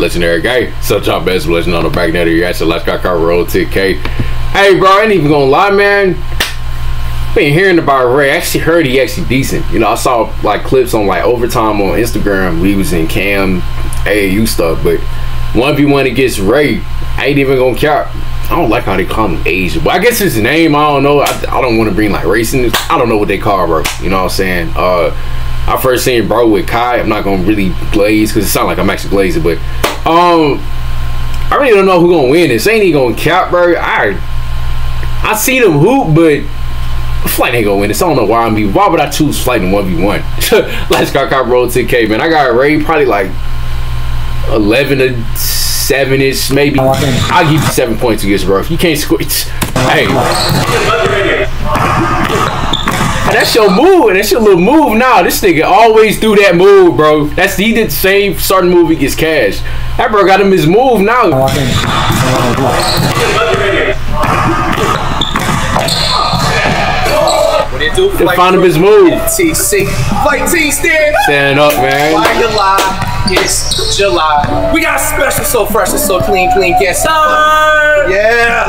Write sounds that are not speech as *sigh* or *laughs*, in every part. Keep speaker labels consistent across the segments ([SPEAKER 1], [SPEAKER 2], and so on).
[SPEAKER 1] Legendary guy. So our best legend on the back net of your ass. Let's got car roll TK. Hey, bro, I ain't even gonna lie, man. Been hearing about Ray. I actually heard he actually decent. You know, I saw like clips on like overtime on Instagram. We was in Cam AAU stuff, but one v one against Ray, I ain't even gonna care. I don't like how they call him Asian. But I guess his name, I don't know. I, I don't want to bring like racing. I don't know what they call bro. You know what I'm saying? Uh, I first seen bro with Kai. I'm not gonna really blaze because it sounds like I'm actually glazing, but um, I really don't know who gonna win this. Ain't he gonna cap, bro? I I seen him hoop, but Flight ain't gonna win this. I don't know why I'm. Why would I choose Flight in one v one? Let's go, Cop Roll 10K, man. I got a Ray probably like eleven to seven ish, maybe. I'll give you seven points against bro. If you can't score, *laughs* hey. That's your move. That's your little move now. This nigga always do that move, bro. That's he did the same starting move gets Cash. That bro got him his move now.
[SPEAKER 2] What it do?
[SPEAKER 1] To find him his move.
[SPEAKER 2] TC. Fight T stand.
[SPEAKER 1] Stand up, man.
[SPEAKER 2] Why you lie? It's July. We got a special so fresh and so clean, clean, guest. Yeah.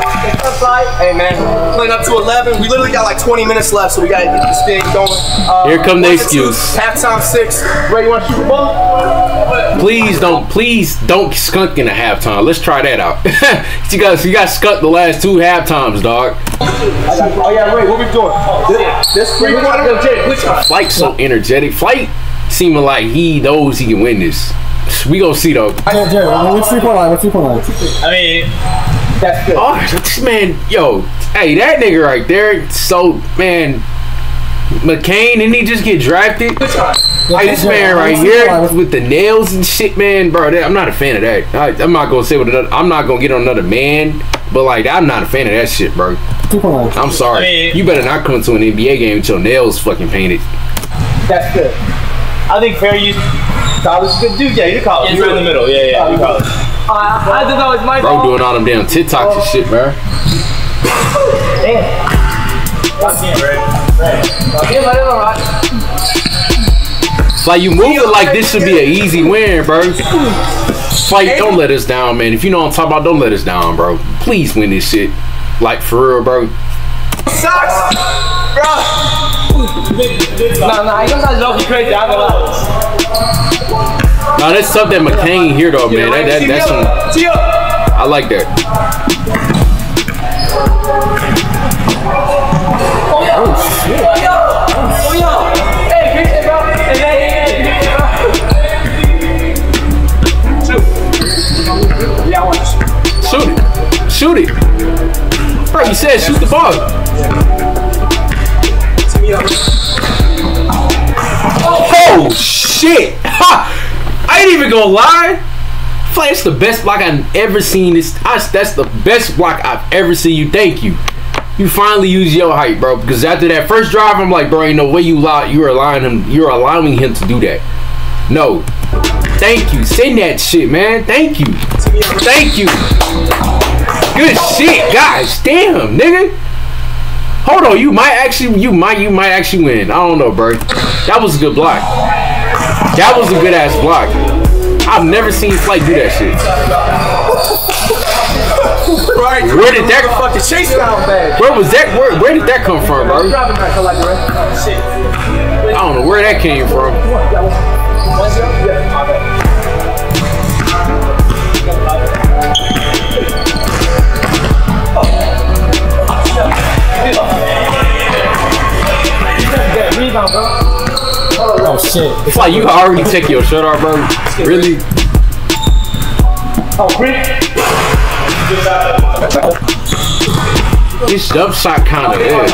[SPEAKER 2] Hey man, playing up to 11. We literally got like 20 minutes left, so we gotta get this thing going. Uh,
[SPEAKER 1] Here come the
[SPEAKER 2] one to two,
[SPEAKER 1] excuse.
[SPEAKER 2] Halftime six. Ray, you want to shoot the ball?
[SPEAKER 1] Please don't, please don't skunk in the halftime. Let's try that out. *laughs* you got, you got skunk the last two half times, dog.
[SPEAKER 2] Oh yeah, Ray, what we doing? This, this free water. Which one?
[SPEAKER 1] Flight so energetic. Flight seeming like he knows he can win this. We gonna see though.
[SPEAKER 3] Jared, Jared, what's three point line? What's three point line?
[SPEAKER 2] I mean, that's good.
[SPEAKER 1] Oh, this man, yo, hey, that nigga right there. So man, McCain didn't he just get drafted? Hey, this man right here with the nails and shit, man, bro. That, I'm not a fan of that. I, I'm not gonna say what another. I'm not gonna get on another man, but like I'm not a fan of that shit, bro.
[SPEAKER 3] Two point line.
[SPEAKER 1] I'm sorry.
[SPEAKER 2] I mean-
[SPEAKER 1] you better not come to an NBA game with your nails fucking painted.
[SPEAKER 2] That's good. I think fair use. College is good dude. Yeah, you're college. You're in the middle. Yeah, yeah, you're college. I thought that was my
[SPEAKER 1] Bro, doing all them damn TikToks and shit, bro. It's like you move it like this should be an easy win, bro. Flight, don't let us down, man. If you know what I'm talking about, don't let us down, bro. Please win this shit. Like for real, bro.
[SPEAKER 2] Sucks, bro. Nah, nah, you guys know he crazy. I'm gonna lie.
[SPEAKER 1] Now that's something McCain here though, man. That, that, that's some, I like that.
[SPEAKER 2] Oh yeah. Hey, great shit, I. Shoot
[SPEAKER 1] it. Bro, you said shoot the ball. Oh shit! Ha! I ain't even gonna lie. It's the best block I've ever seen. This that's the best block I've ever seen you. Thank you. You finally use your height, bro. Because after that first drive, I'm like, bro, ain't no way you allow you're allowing him. You're allowing him to do that. No. Thank you. Send that shit, man. Thank you. Thank you. Good shit, guys. Damn, nigga. Hold on, you might actually, you might, you might actually win. I don't know, bro. That was a good block. That was a good ass block. I've never seen Flight do that shit.
[SPEAKER 2] Right.
[SPEAKER 1] Where did that?
[SPEAKER 2] Fucking chase down bag.
[SPEAKER 1] Where was that? Where, where did that come from, bro?
[SPEAKER 2] Drop it back. I like it, right? Shit.
[SPEAKER 1] I don't know where that came from.
[SPEAKER 3] Shit.
[SPEAKER 1] It's like you already take your shirt off, bro. Really? Oh, quick. This jump shot kind of is.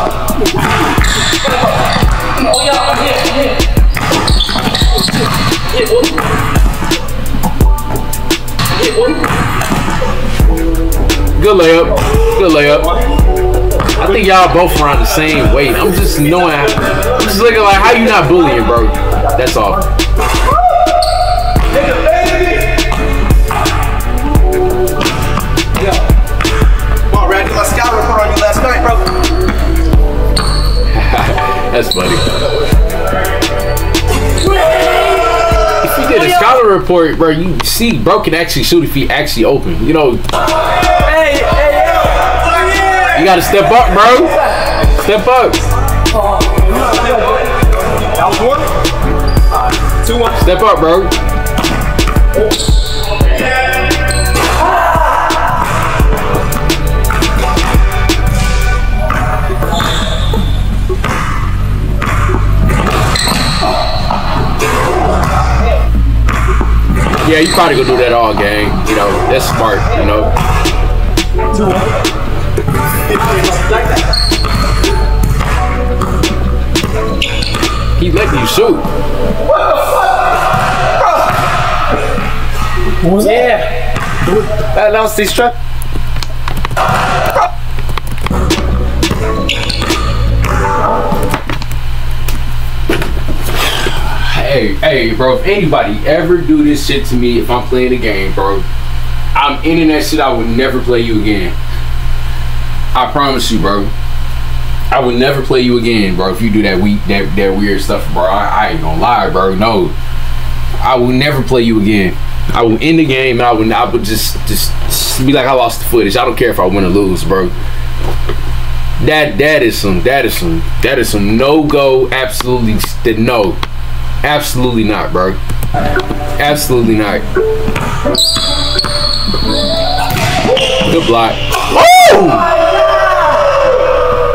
[SPEAKER 1] Good layup. Good layup. I think y'all both around the same weight. I'm just knowing. I'm just looking like how you not bullying, bro. That's all. That's funny. If you did a scholar report bro. You see, bro can actually shoot if he actually open. You know,
[SPEAKER 2] Hey, hey, hey.
[SPEAKER 1] you gotta step up, bro. Step up.
[SPEAKER 2] That was one. Two, one.
[SPEAKER 1] Step up, bro. Yeah, you probably gonna do that all game. You know, that's smart. You know. He letting you shoot.
[SPEAKER 3] What was that?
[SPEAKER 2] Yeah. That, that was the truck.
[SPEAKER 1] Hey, hey, bro, if anybody ever do this shit to me if I'm playing a game, bro, I'm ending that shit. I would never play you again. I promise you, bro. I would never play you again, bro, if you do that weak that, that weird stuff, bro. I, I ain't gonna lie, bro. No. I will never play you again. I will end the game and I would I would just just, be like I lost the footage. I don't care if I win or lose, bro. That that is some that is some that is some no go absolutely no. Absolutely not, bro. Absolutely not. Good block. Woo!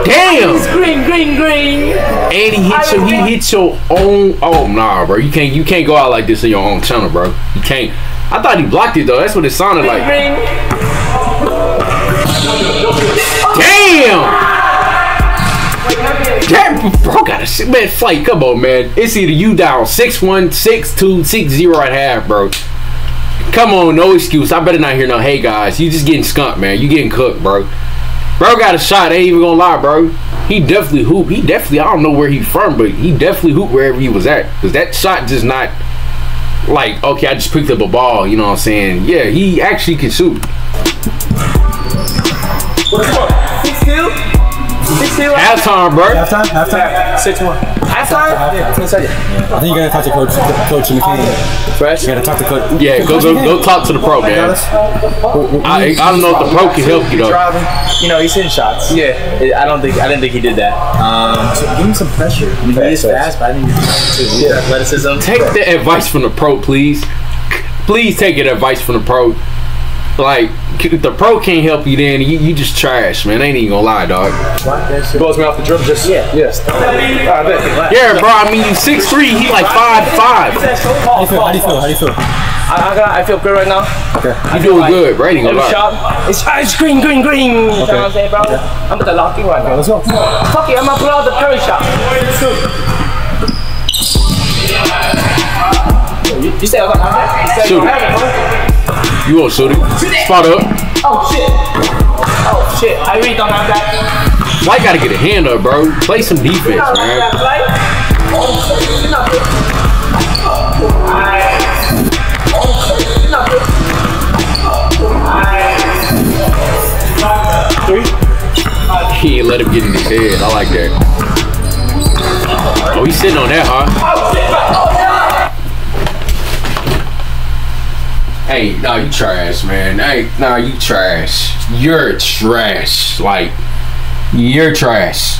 [SPEAKER 1] Damn!
[SPEAKER 2] Green, green, green.
[SPEAKER 1] And he hit your he hit your own oh nah bro. You can't you can't go out like this on your own channel, bro. You can't. I thought he blocked it though. That's what it sounded like. Damn! That bro got a shit man Flight. Come on, man. It's either you down six one, six two, six zero at half, bro. Come on, no excuse. I better not hear no. Hey guys, you just getting skunked, man. You getting cooked, bro. Bro got a shot. I ain't even gonna lie, bro. He definitely hoop. He definitely. I don't know where he from, but he definitely hoop wherever he was at. Cause that shot just not like okay. I just picked up a ball. You know what I'm saying? Yeah, he actually can shoot.
[SPEAKER 2] Six two.
[SPEAKER 1] Halftime, bro.
[SPEAKER 3] Halftime? Halftime?
[SPEAKER 2] Six one. Halftime. Yeah. Ten seconds.
[SPEAKER 3] I think you gotta talk to Coach Coach McCain.
[SPEAKER 2] Fresh.
[SPEAKER 3] You gotta talk to Coach.
[SPEAKER 1] Yeah, go go go talk to the pro, man. I, I don't know if the pro can help you though.
[SPEAKER 4] driving. You know, he's hitting shots.
[SPEAKER 2] Yeah.
[SPEAKER 4] I don't think I didn't think he did that. Um,
[SPEAKER 3] Give him some pressure. I mean, he is fast, but I think he's
[SPEAKER 4] too. athleticism.
[SPEAKER 1] Take the advice from the pro, please. Please take it advice from the pro. Like the pro can't help you, then you, you just trash, man. I ain't even gonna lie, dog.
[SPEAKER 2] Blows me off the dribble. Just yeah. Yes. I bet.
[SPEAKER 1] Yeah, bro. I mean, you six three. He like five five.
[SPEAKER 3] How do you feel? How do you feel? How do you feel?
[SPEAKER 2] I, I, I feel good right now. Okay.
[SPEAKER 1] You doing good, bro? I ain't
[SPEAKER 2] Every shot, it's, ah, it's green, green, green. You know what I'm saying, bro? I'm at the locking right now.
[SPEAKER 3] Let's go.
[SPEAKER 2] Fuck it, I'm gonna pull out the curry shot. You, you said I was like, you said
[SPEAKER 1] Shoot
[SPEAKER 2] you
[SPEAKER 1] it.
[SPEAKER 2] have it, bro.
[SPEAKER 1] You shoot it. Spot up.
[SPEAKER 2] Oh shit. Oh shit. I really don't have that.
[SPEAKER 1] White gotta get a hand up, bro. Play some defense,
[SPEAKER 2] I don't
[SPEAKER 1] man.
[SPEAKER 2] Oh, it's not good. Alright. It's not good. Alright. Three.
[SPEAKER 1] He ain't let him get in his head. I like that. Oh, he's sitting on that, huh?
[SPEAKER 2] Oh shit. Oh no.
[SPEAKER 1] Hey, nah, you trash, man. Hey, nah, you trash. You're trash. Like, you're trash.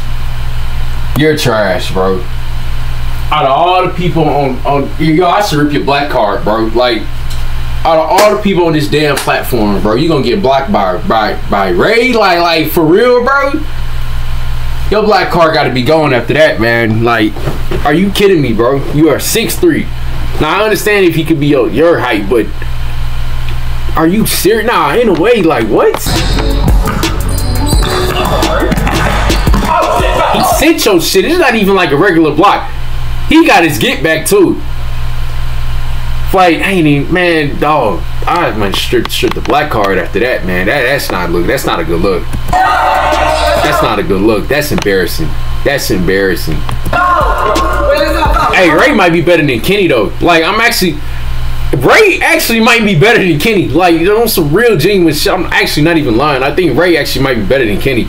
[SPEAKER 1] You're trash, bro. Out of all the people on on yo, I should rip your black card, bro. Like, out of all the people on this damn platform, bro, you gonna get blocked by by by Ray? Like, like for real, bro? Your black card got to be going after that, man. Like, are you kidding me, bro? You are six three. Now I understand if he could be your, your height, but are you serious? Nah, in a way, like what? He sent your shit. It's not even like a regular block. He got his get back too. Flight, I ain't even man, dog. I might strip strip the black card after that, man. That that's not look. That's not a good look. That's not a good look. That's embarrassing. That's embarrassing. Hey, Ray might be better than Kenny though. Like I'm actually. Ray actually might be better than Kenny. Like, you know, some real genuine shit. I'm actually not even lying. I think Ray actually might be better than Kenny.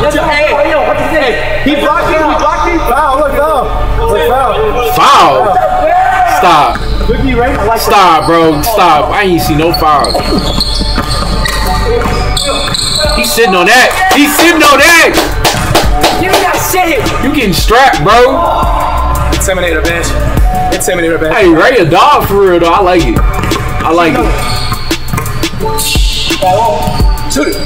[SPEAKER 2] Let's go. Hey, hey, yo, what you say? He blocked me. He blocked me.
[SPEAKER 3] Foul, look, foul. Look, foul.
[SPEAKER 1] Foul. Stop.
[SPEAKER 3] Look, you
[SPEAKER 2] right? I like
[SPEAKER 1] Stop, bro. Stop. I ain't see no fouls. He's sitting on that. He's sitting on that.
[SPEAKER 2] Give me that shit.
[SPEAKER 1] You getting strapped, bro.
[SPEAKER 2] Intimidator Intimidator bench.
[SPEAKER 1] Hey, Ray a dog for real though. I like it. I like it.
[SPEAKER 2] Shoot it.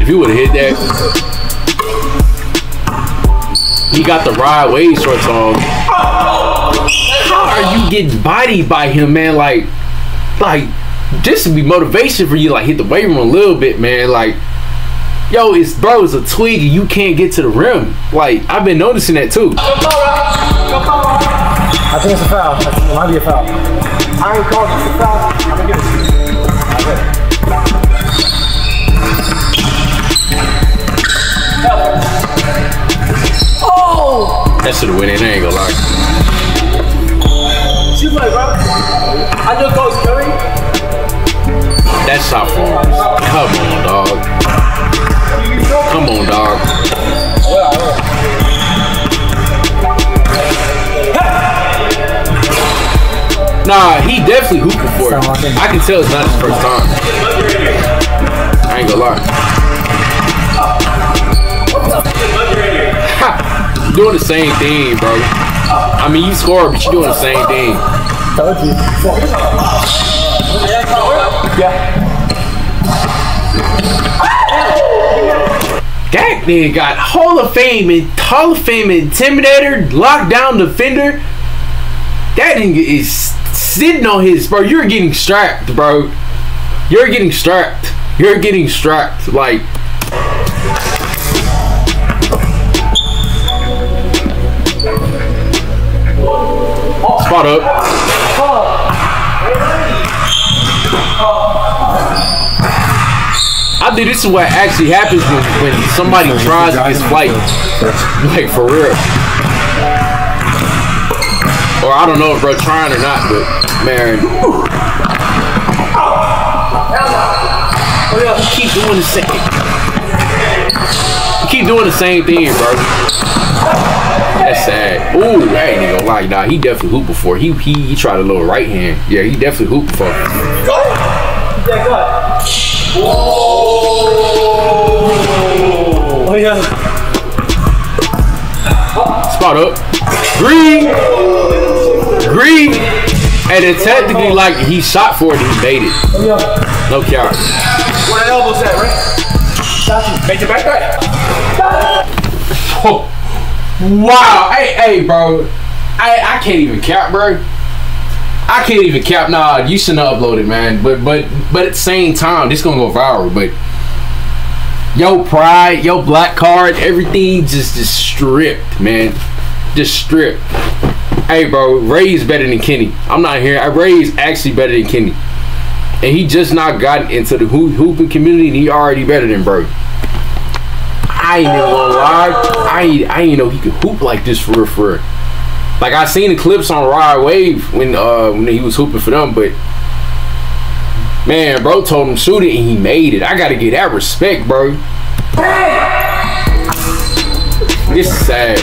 [SPEAKER 1] If you would have hit that, he got the ride wave shorts on. How are you getting bodied by him, man? Like, like this would be motivation for you. Like, hit the weight room a little bit, man. Like, yo, it's bro, it's a twig and you can't get to the rim. Like, I've been noticing that too.
[SPEAKER 3] I think it's a foul. I think it might be a foul.
[SPEAKER 2] I ain't called this a foul. I'm gonna give it to you. Oh!
[SPEAKER 1] That should have went in. I ain't gonna lie.
[SPEAKER 2] Shoot my bro. I know Coach Curry.
[SPEAKER 1] That shot. Come on, dog. Come on, dog. Nah, he definitely hooping for it. I can tell it's not his first time. I ain't gonna lie. Ha! Doing the same thing, bro. I mean, you score, but you're doing the same thing.
[SPEAKER 3] Told you.
[SPEAKER 1] That nigga got Hall of Fame and Hall of Fame intimidator, lockdown defender. That nigga is sitting on his bro. You're getting strapped, bro. You're getting strapped. You're getting strapped. Like spot up. Think this is what actually happens when, when somebody tries this fight. Like for real. Or I don't know if bro trying or not, but man. You keep doing the same. You keep doing the same thing, bro. That's sad. Ooh, I ain't even gonna lie. Nah, he definitely hooped before. He he he tried a little right hand. Yeah, he definitely hooped before.
[SPEAKER 2] Oh yeah.
[SPEAKER 1] Spot up. Green. Green. And it technically like he shot for it, he made it. No count.
[SPEAKER 2] Where the elbows at, right? Make your back right.
[SPEAKER 1] Oh. Wow. Hey, hey, bro. I I can't even cap, bro. I can't even cap. Nah, you shouldn't have uploaded, man. But but but at the same time, this gonna go viral. But yo pride, yo black card, everything just just stripped, man. Just stripped. Hey, bro, Ray is better than Kenny. I'm not here. Ray is actually better than Kenny, and he just not gotten into the hoop, hooping community. And he already better than bro. I ain't even gonna lie. I ain't, I ain't know he could hoop like this for real, for real. Like I seen the clips on Ride Wave when uh when he was hooping for them, but man, bro told him shoot it and he made it. I gotta get that respect, bro. This is sad.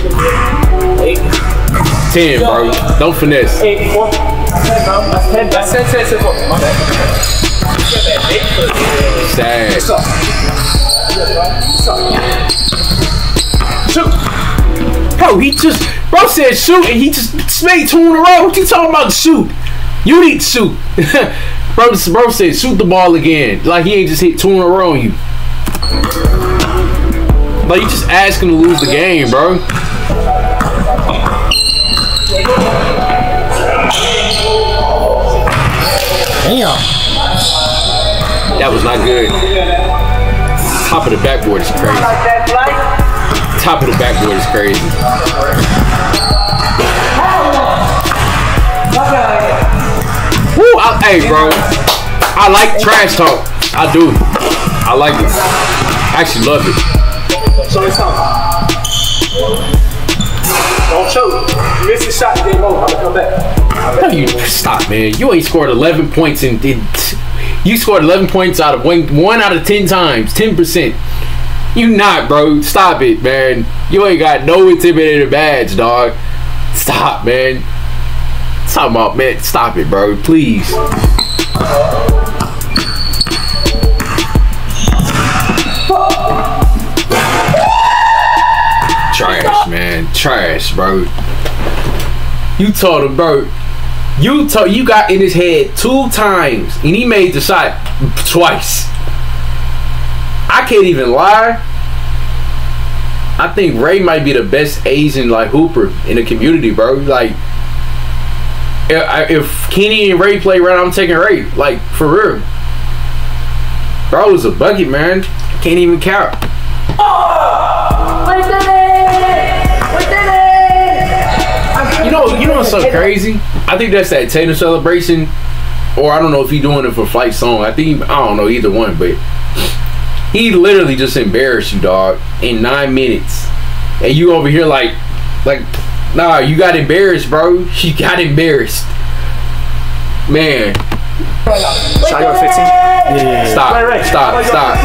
[SPEAKER 1] Ten, bro. Don't finesse.
[SPEAKER 2] Eight, four. Ten, four. My bad.
[SPEAKER 1] Sad.
[SPEAKER 2] Shoot.
[SPEAKER 1] Bro, he just bro said shoot and he just made two in a row. What you talking about shoot? You need to shoot. *laughs* bro, bro said shoot the ball again. Like he ain't just hit two in a row on you. Like you just ask him to lose the game, bro.
[SPEAKER 3] Damn.
[SPEAKER 1] That was not good. Top of the backboard is crazy.
[SPEAKER 2] Like that flight.
[SPEAKER 1] Top of the backboard is crazy. Woo, I, hey, bro. I like trash talk. I do. I like it. I actually love it.
[SPEAKER 2] So it's time. Don't choke. Miss the shot, game over. I'm gonna come back.
[SPEAKER 1] No, you stop, man. You ain't scored 11 points in, in You scored 11 points out of one, one out of 10 times, 10%. You not, bro. Stop it, man. You ain't got no intimidating badge, dog. Stop, man. Stop man. Stop it, bro. Please. Trash, bro. You told him, bro. You told you got in his head two times, and he made the shot twice. I can't even lie. I think Ray might be the best Asian like hooper in the community, bro. Like, if, Kenny and Ray play right, I'm taking Ray. Like for real, bro. was a bucket, man. Can't even count. Oh, You know, you know what's so crazy? I think that's that Tatum celebration, or I don't know if he's doing it for Flight Song. I think I don't know either one, but he literally just embarrassed you, dog, in nine minutes, and you over here like, like, nah, you got embarrassed, bro. *laughs* She got embarrassed, man.
[SPEAKER 2] Shot you 15?
[SPEAKER 3] Yeah.
[SPEAKER 1] Stop, stop, stop,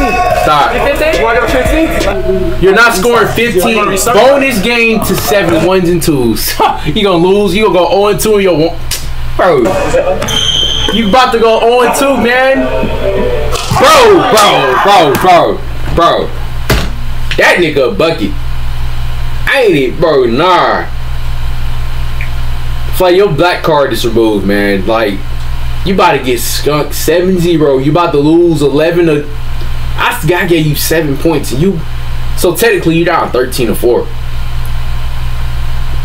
[SPEAKER 1] stop.
[SPEAKER 2] You want to go 15?
[SPEAKER 1] You're not scoring 15. Bonus game to seven ones and twos. *laughs* you gonna lose. You gonna go 0 and 2 in your one. Bro. You about to go 0 and 2, man. Bro, bro, bro, bro, bro. That nigga bucket. Ain't it, bro? Nah. It's like your black card is removed, man. Like, you about to get skunked 7-0. You about to lose 11 to I I gave you seven points and you so technically you're down 13 to 4.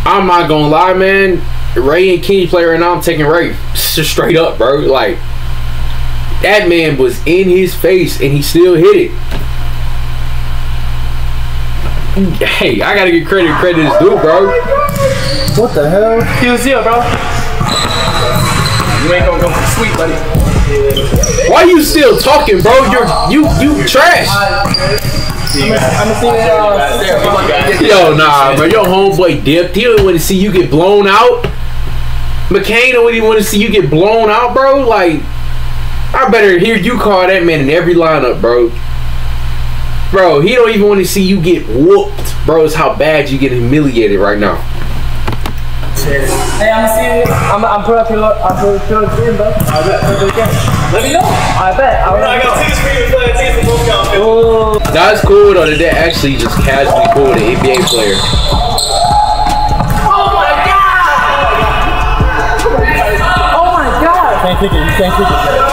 [SPEAKER 1] I'm not gonna lie, man. Ray and Kenny play right now, I'm taking Ray. Just straight up, bro. Like that man was in his face and he still hit it. Hey, I gotta get credit. Credit is due, bro.
[SPEAKER 3] What the hell?
[SPEAKER 2] He was here, bro. You ain't gonna go for sweet, buddy.
[SPEAKER 1] Why you still talking, bro? You're you you trash. Yo, nah, bro. Your homeboy dipped. He don't want to see you get blown out. McCain don't even want to see you get blown out, bro. Like, I better hear you call that man in every lineup, bro. Bro, he don't even want to see you get whooped, bro. It's how bad you get humiliated right now.
[SPEAKER 3] Hey, I'm see you. I'm I'm put up your I'm put up your game, bro. I bet. Let me know. I bet. I,
[SPEAKER 2] I got tickets for you. Play tickets for both y'all.
[SPEAKER 3] Oh,
[SPEAKER 1] That's cool though. That they actually just casually cool with an NBA player.
[SPEAKER 3] oh my god. Can't kick it. You can't kick it.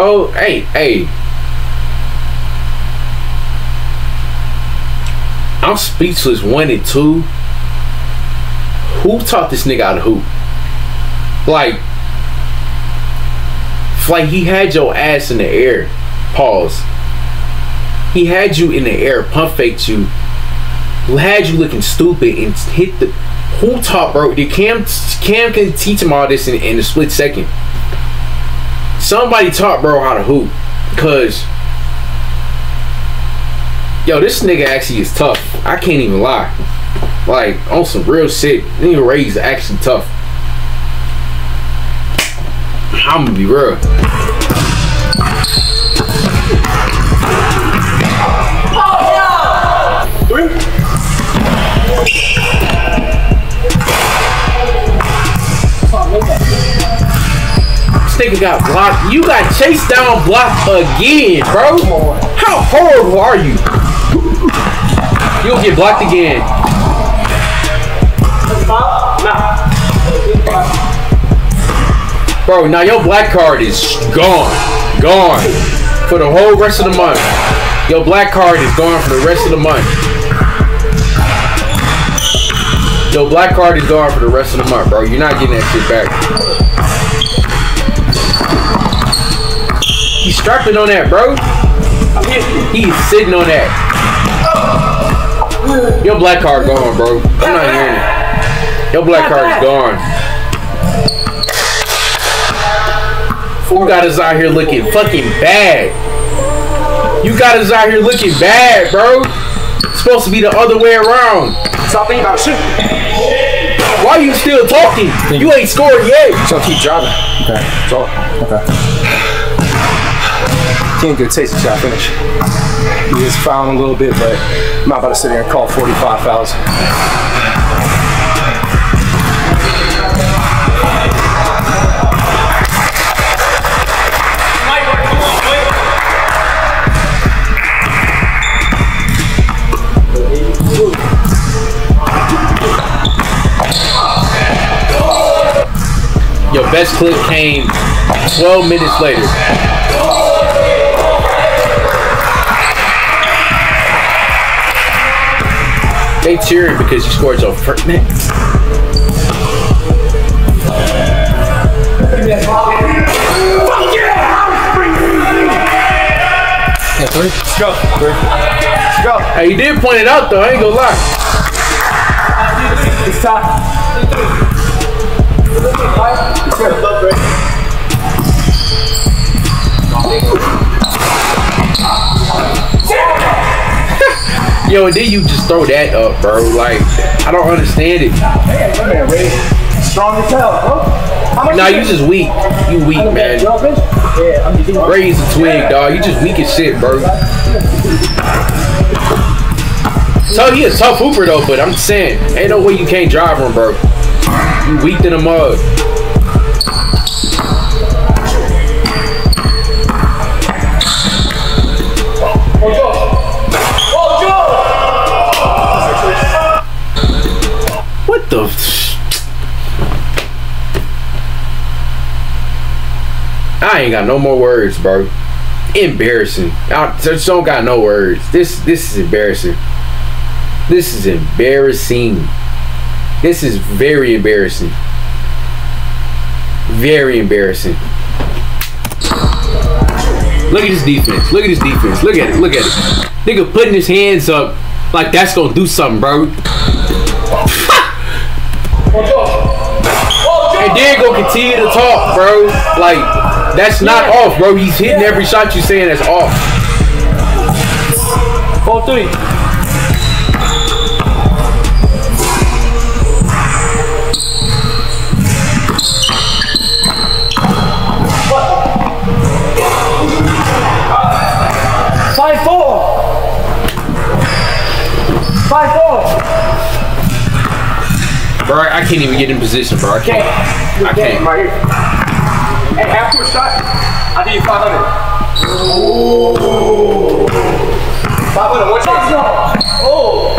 [SPEAKER 1] Yo, hey, hey. I'm speechless. One and two. Who taught this nigga how to hoop? Like, like he had your ass in the air. Pause. He had you in the air, pump faked you, had you looking stupid, and hit the. Who taught, bro? Did Cam Cam can teach him all this in, in a split second? Somebody taught bro how to hoop. Cause yo, this nigga actually is tough. I can't even lie. Like on some real shit. Nigga Ray's actually tough. I'm gonna be real. Nigga got blocked. You got chased down blocked again, bro. How horrible are you? You'll get blocked again. Bro, now your black card is gone. Gone. For the whole rest of the month. Your black card is gone for the rest of the month. Your black card is gone for the rest of the month, bro. You're not getting that shit back. He's strapping on that, bro. He's sitting on that. Your black card gone, bro. I'm not hearing it. Your black card is gone. You got us out here looking fucking bad. You got us out here looking bad, bro. It's supposed to be the other way around.
[SPEAKER 2] Stop thinking about shit.
[SPEAKER 1] Why you still talking? You ain't scored yet.
[SPEAKER 2] So keep driving. Okay. Okay. Can't get a taste until I finish. He is fouling a little bit, but I'm not about to sit here and call 45 fouls.
[SPEAKER 1] Your best clip came 12 minutes later. They cheering because you scored your first man.
[SPEAKER 2] Let's go. Three. Let's go.
[SPEAKER 1] Hey, you did point it out though. I ain't gonna lie.
[SPEAKER 3] It's time.
[SPEAKER 1] Yo, and then you just throw that up, bro. Like, I don't understand it. Man, man, Ray.
[SPEAKER 3] Strong as hell, bro.
[SPEAKER 1] Nah, you just weak. You weak, man.
[SPEAKER 3] Yo, bitch. Yeah, I'm just
[SPEAKER 1] Raise a twig, dog. You just weak as shit, bro. So he a tough hooper though, but I'm saying, ain't no way you can't drive him, bro. You weak in the mud. I ain't got no more words, bro. Embarrassing. I just don't got no words. This this is embarrassing. This is embarrassing. This is very embarrassing. Very embarrassing. Look at this defense. Look at this defense. Look at it. Look at it. Nigga putting his hands up like that's gonna do something, bro. *laughs* And then go continue to talk, bro. Like, that's not off, bro. He's hitting every shot you're saying that's off.
[SPEAKER 3] Four three. Five four. Five four.
[SPEAKER 1] Bro, I can't even get in position, bro. I can't. I can't.
[SPEAKER 2] Right here. And after a shot, I need 500. 500, one chance.
[SPEAKER 3] Oh.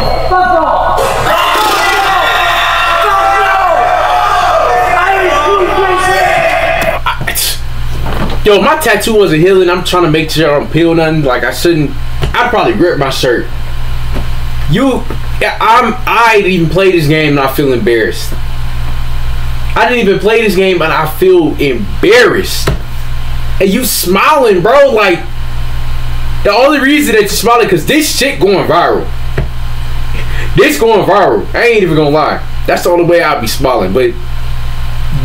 [SPEAKER 1] Yo, my tattoo wasn't healing. I'm trying to make sure I don't peel nothing. Like I shouldn't. I'd probably rip my shirt. You, I'm. I didn't even play this game and I feel embarrassed. I didn't even play this game and I feel embarrassed. And you smiling, bro? Like the only reason that you're smiling because this shit going viral. This going viral. I ain't even gonna lie. That's the only way I'll be smiling. But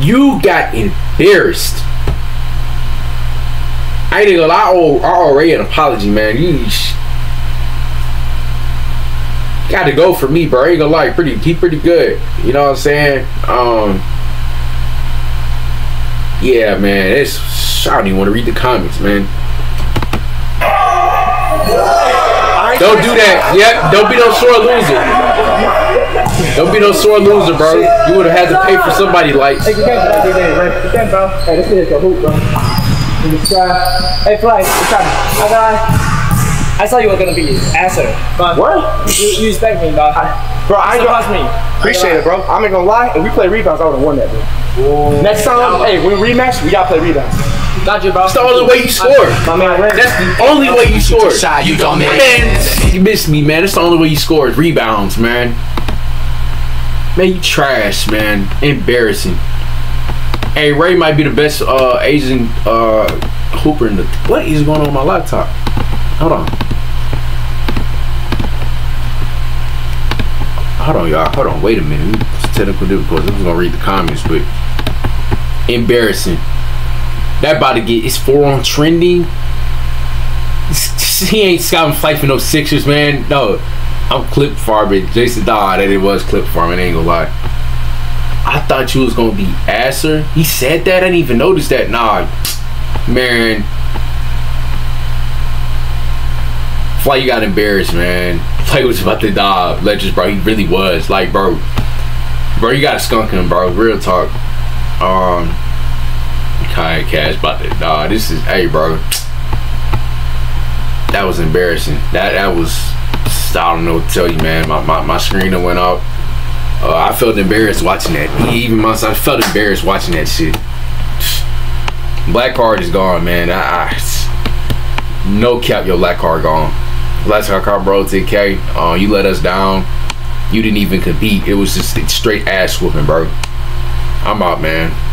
[SPEAKER 1] you got embarrassed. I ain't gonna lie, I owe, I owe Ray an apology, man. You got to go for me, bro. I ain't gonna lie, pretty he pretty good. You know what I'm saying? Um, yeah, man. It's I don't even want to read the comments, man. Don't do that. Yep. Don't be no sore loser. Don't be no sore loser, bro. You would have had to pay for somebody like.
[SPEAKER 3] Hey, bro. Bro. Bro. This is a hoop, bro. In the sky. Hey, Fly, what's up? I got. I saw you were gonna be answer, but
[SPEAKER 2] What?
[SPEAKER 3] you, you expect me, dog.
[SPEAKER 2] Bro, I ain't gonna
[SPEAKER 3] Surprise me.
[SPEAKER 2] appreciate it, bro. I'm not gonna lie. If we play rebounds, I would have won that, bro. Next time, hey, when we rematch, we gotta play rebounds.
[SPEAKER 3] Got you, bro.
[SPEAKER 1] That's the only way you score.
[SPEAKER 3] My man, Ray.
[SPEAKER 1] That's the only way you score.
[SPEAKER 5] Shy, you don't miss.
[SPEAKER 1] Man, you missed me, man. That's the only way you score is rebounds, man. Man, you trash, man. Embarrassing. Hey, Ray might be the best uh, Asian uh, Hooper in the. What is going on, on my laptop? Hold on. Hold on, y'all. Hold on. Wait a minute. It's technical difficulties. I'm just gonna read the comments, but embarrassing. That about to get his on trending. *laughs* He ain't scouting Flight for no Sixers, man. No, I'm clip farming. Jason Dodd, that it was clip farming. Ain't gonna lie. I thought you was gonna be Asser. He said that. I didn't even notice that. Nah, man. Fly, you got embarrassed, man. Fly was about to die. Legends, bro. He really was. Like, bro. Bro, you got a skunk him, bro. Real talk. Um, Kanye Cash about die. This is, hey, bro. That was embarrassing. That that was, I don't know what to tell you, man. My, my, my screen went up. Uh, I felt embarrassed watching that. Even myself, I felt embarrassed watching that shit. Black card is gone, man. I, I no cap, your black card gone. Card, card bro, TK. Uh, you let us down. You didn't even compete. It was just straight ass whooping, bro. I'm out, man.